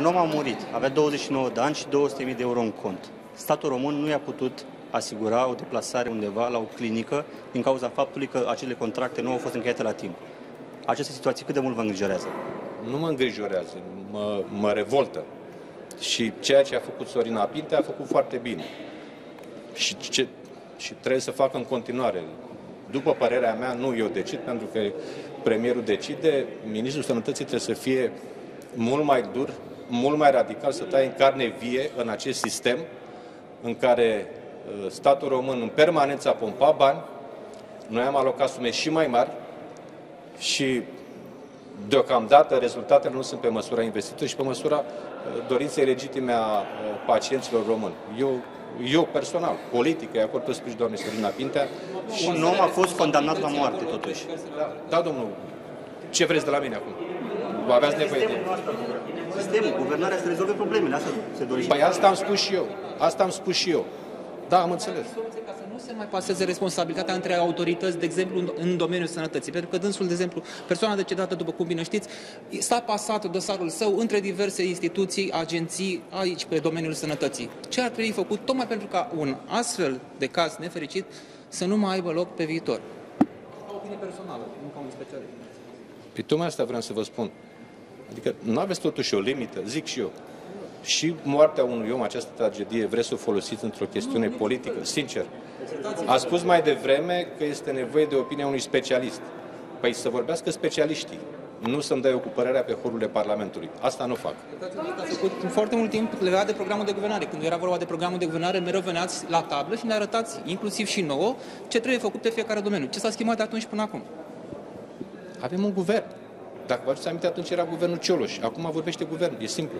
Un om a murit, avea 29 de ani și 200.000 de euro în cont. Statul român nu i-a putut asigura o deplasare undeva la o clinică din cauza faptului că acele contracte nu au fost încheiate la timp. Aceste situații cât de mult vă îngrijorează? Nu mă îngrijorează, mă, mă revoltă. Și ceea ce a făcut Sorina Pinte a făcut foarte bine. Și, ce, și trebuie să facă în continuare. După părerea mea, nu eu decid, pentru că premierul decide, ministrul sănătății trebuie să fie mult mai dur, mult mai radical, să taie în carne vie în acest sistem în care uh, statul român în permanență a pompat bani, noi am alocat sume și mai mari și deocamdată rezultatele nu sunt pe măsura investită și pe măsura uh, dorinței legitime a uh, pacienților români. Eu, eu personal, politic, îi acord tot sprijin doamnei Sorina Pintea. Și un om a fost condamnat la moarte, totuși. Da, da, domnul, ce vreți de la mine acum? Aveați nevoie de... Sistemul, guvernarea să rezolve problemele, asta se dorește. Păi asta am spus și eu. Asta am spus și eu. Da, am înțeles. Ca să nu se mai paseze responsabilitatea între autorități, de exemplu, în- în domeniul sănătății. Pentru că dânsul, de exemplu, persoana decedată, după cum bine știți, s-a pasat dosarul său între diverse instituții, agenții, aici, pe domeniul sănătății. Ce ar trebui făcut tocmai pentru ca un astfel de caz nefericit să nu mai aibă loc pe viitor? O opinie personală, nu ca un specialist. Păi tocmai asta vreau să vă spun. Adică nu aveți totuși o limită, zic și eu. Și moartea unui om, această tragedie, vreți să o folosiți într-o chestiune politică? Sincer. A spus mai devreme că este nevoie de opinia unui specialist. Păi să vorbească specialiștii. Nu să-mi dai eu cu părerea pe horurile Parlamentului. Asta nu fac. Ați făcut foarte mult timp legat de programul de guvernare. Când era vorba de programul de guvernare, mereu veneați la tablă și ne arătați, inclusiv și nouă, ce trebuie făcut pe fiecare domeniu. Ce s-a schimbat de atunci până acum? Avem un guvern. Dacă vă aduceți aminte, atunci era guvernul Cioloș. Acum vorbește guvernul. E simplu.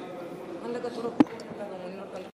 În legătură cu